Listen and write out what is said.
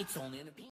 It's only an opinion.